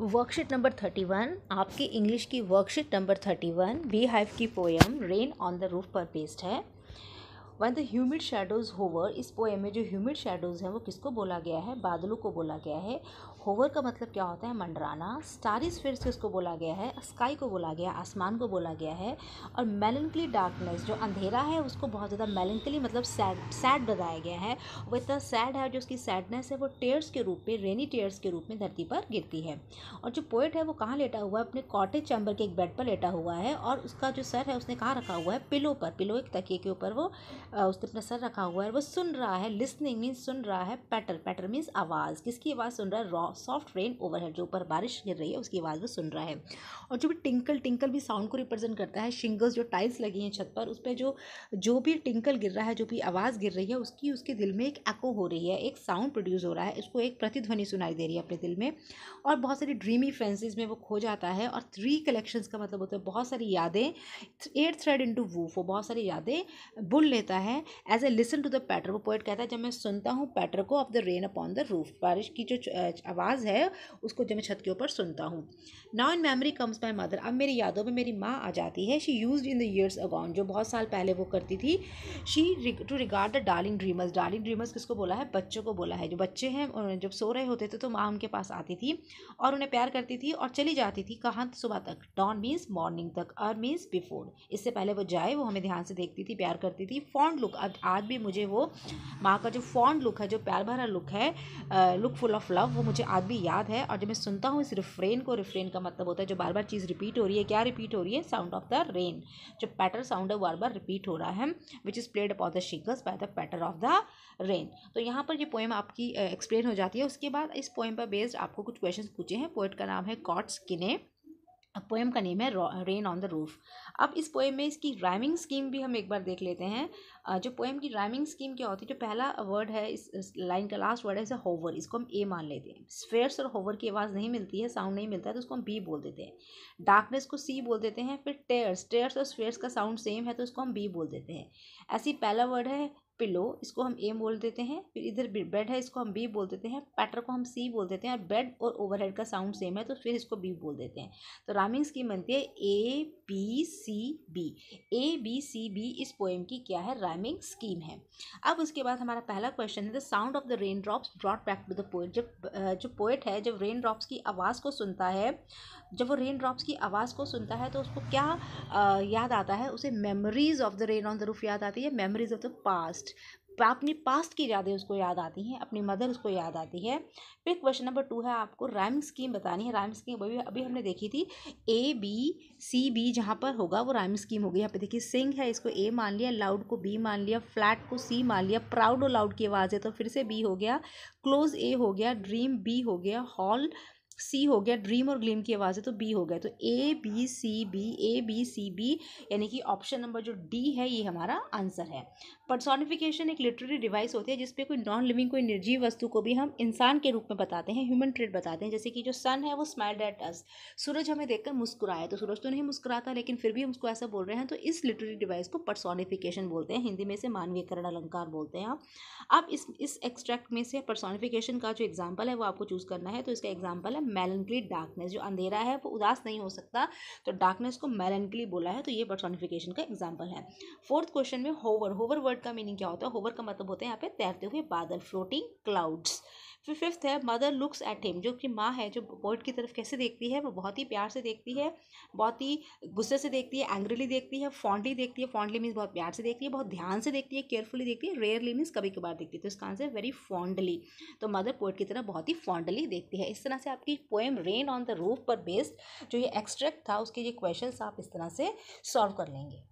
Worksheet number thirty one आपकी English की worksheet number thirty one Beehive की poem rain on the roof पर paste है। When the humid shadows hover इस poem में जो ह्यूमिड शेडोज़ हैं, वो किसको बोला गया है? बादलों को बोला गया है। होवर का मतलब क्या होता है, मंडराना? स्टारी स्फेयर उसको बोला गया है, स्काई को बोला गया, आसमान को बोला गया है और मेलनकली डार्कनेस जो अंधेरा है, उसको बहुत ज़्यादा मेलनकली मतलब सैड सैड बताया गया है। वो इतना सैड है जो उसकी सैडनेस है, वो टेयर्स के रूप में रेनी टेयर्स के रूप में धरती पर गिरती है। और जो पोइट है, वो कहाँ लेटा हुआ है? अपने कॉटेज चैम्बर के एक बेड पर लेटा हुआ है और उसका जो सर है, उसने कहाँ रखा हुआ है? पिलो पर पिलो एक तकिए के ऊपर वो उसने अपना सर रखा हुआ है। वो सुन रहा है लिसनिंग मीन्स सुन रहा है पैटर पैटर मीन्स आवाज़। किसकी आवाज़ सुन रहा है? रॉ सॉफ्ट रेन ओवरहेड जो ऊपर बारिश गिर रही है, उसकी आवाज़ वो सुन रहा है। और जो भी टिंकल टिंकल भी साउंड को रिप्रेजेंट करता है शिंगल्स जो टाइल्स लगी हैं छत पर उस पर जो जो भी टिंकल गिर रहा है, जो भी आवाज़ गिर रही है, उसकी, उसके दिल में एक एको हो रही है, एक साउंड प्रोड्यूस हो रहा है, उसको एक प्रतिध्वनि सुनाई दे रही है अपने दिल में। और बहुत सारी ड्रीमी फेंसिस में वो खो जाता है, और थ्री कलेक्शंस का मतलब होता है, बहुत सारी यादें एट थ्रेड इंटू वूफ वो बहुत सारी यादें बुल लेता है। As a listen to the patter वो पोइट कहता है, जब मैं सुनता हूँ पैटर को of the rain upon the roof बारिश की जो आवाज़ है, उसको जब मैं छत के ऊपर सुनता हूँ। Now in memory comes my mother अब मेरी यादों में मेरी माँ आ जाती है। She use in the years agone जो बहुत साल पहले वो करती थी। She to regard the darling dreamers darling dreamers किसको बोला है? बच्चों को बोला है। जो बच्चे हैं जब सो रहे होते थे तो माँ उनके पास आती थी और उन्हें प्यार करती थी और चली जाती थी कहाँ सुबह तक। डॉन मीन्स मॉर्निंग तक। और मीन्स बिफोर इससे पहले वो जाए, वो हमें ध्यान से देखती थी, प्यार करती थी। फॉन्ड लुक अब, आज भी मुझे वो माँ का जो फॉन्ड लुक है, जो प्यार भरा लुक है लुक फुल ऑफ़ लव वो मुझे आज भी याद है और जब मैं सुनता हूँ इस रिफ्रेन को रिफ्रेन का मतलब होता है जो बार बार चीज़ रिपीट हो रही है, क्या रिपीट हो रही है? साउंड ऑफ़ द रेन जो पैटर साउंड है बार बार रिपीट हो रहा है which is played upon the shingles by the patter of the rain तो यहाँ पर ये पोएम आपकी एक्सप्लेन हो जाती है। उसके बाद इस पोएम पर बेस्ड आपको कुछ क्वेश्चन पूछे हैं। पोइट का नाम है कॉट्स किने पोएम का नेम है रेन ऑन द रूफ अब इस पोएम में इसकी राइमिंग स्कीम भी हम एक बार देख लेते हैं। जो पोएम की राइमिंग स्कीम क्या होती है, जो पहला वर्ड है, इस लाइन का लास्ट वर्ड है, इसे होवर इसको हम ए मान लेते हैं। स्फेयर्स और होवर की आवाज़ नहीं मिलती है साउंड नहीं मिलता है तो उसको हम बी बोल देते हैं। डार्कनेस को सी बोल देते हैं, फिर टेयर्स टेयर्स और स्फेयर्स का साउंड सेम है तो उसको हम बी बोल देते हैं। ऐसी पहला वर्ड है पिलो इसको हम ए बोल देते हैं, फिर इधर बेड है, इसको हम बी बोल देते हैं पैटर को हम सी बोल देते हैं, और बेड और ओवरहेड का साउंड सेम है तो फिर इसको बी बोल देते हैं। तो रामिंग स्कीम बनती है A B C B A B C B इस पोएम की क्या है राइमिंग स्कीम है। अब उसके बाद हमारा पहला क्वेश्चन है the sound of the rain drops brought back to the poet जब जो पोइट है जब रेन ड्रॉप्स की आवाज़ को सुनता है जब वो रेन ड्रॉप्स की आवाज़ को सुनता है तो उसको क्या आ, याद आता है? उसे memories of the rain on the roof याद आती है? मेमोरीज ऑफ़ द पास्ट अपनी पास्ट की यादें उसको याद आती हैं, अपनी मदर उसको याद आती है। फिर क्वेश्चन नंबर टू है आपको रैम स्कीम बतानी है। रैम स्कीम अभी अभी हमने देखी थी ए बी सी बी जहाँ पर होगा वो रैम स्कीम होगी। यहाँ पे देखिए सिंग है, इसको ए मान लिया लाउड को बी मान लिया फ्लैट को सी मान लिया प्राउड और लाउड की आवाज़ है तो फिर से बी हो गया क्लोज ए हो गया ड्रीम बी हो गया हॉल सी हो गया ड्रीम और ग्लीम की आवाज़ है तो बी हो गया। तो A B C B A B C B यानी कि ऑप्शन नंबर जो डी है, ये हमारा आंसर है। पर्सोनिफिकेशन एक लिटरेरी डिवाइस होती है, जिसपे कोई नॉन लिविंग कोई निर्जीव वस्तु को भी हम इंसान के रूप में बताते हैं ह्यूमन ट्रेड बताते हैं। जैसे कि जो सन है, वो स्माइल्ड एट अस सूरज हमें देखकर मुस्कुराए तो सूरज तो नहीं मुस्कुराता, लेकिन फिर भी हम उसको ऐसा बोल रहे हैं तो इस लिटरेरी डिवाइस को पर्सोनिफिकेशन बोलते हैं। हिंदी में से मानवीयकरण, अलंकार बोलते हैं आप। अब इस इस एक्सट्रैक्ट में से पर्सोनिफिकेशन का जो एग्ज़ाम्पल है, वो आपको चूज़ करना है तो इसका एग्ज़ाम्पल है मेलनकली डार्कनेस जो अंधेरा है, वो उदास नहीं हो सकता। तो डार्कनेस को मेलनकली बोला है तो ये पर्सोनिफिकेशन का एग्ज़ाम्पल है। फोर्थ क्वेश्चन में होवर होवर वर्ड का मीनिंग क्या होता है? होवर का मतलब होता है यहाँ पे तैरते हुए बादल फ्लोटिंग क्लाउड्स फिर फिफ्थ है मदर लुक्स एट हिम जो कि माँ है, जो पोइट की तरफ़ कैसे देखती है, वो बहुत ही प्यार से देखती है, बहुत ही गुस्से से देखती है एंग्रीली देखती है फॉन्डली देखती है फॉन्डली मीन्स बहुत प्यार से देखती है, बहुत ध्यान से देखती है केयरफुली देखती है रेयरली मीन्स कभी कभार देखती है। तो इसका आंसर वेरी फॉन्डली तो मदर पोइट की तरफ़ बहुत ही फॉन्डली देखती है। इस तरह से आपकी poem rain on the roof पर बेस्ड जो ये एक्सट्रैक्ट था, उसके ये क्वेश्चन आप इस तरह से सॉल्व कर लेंगे।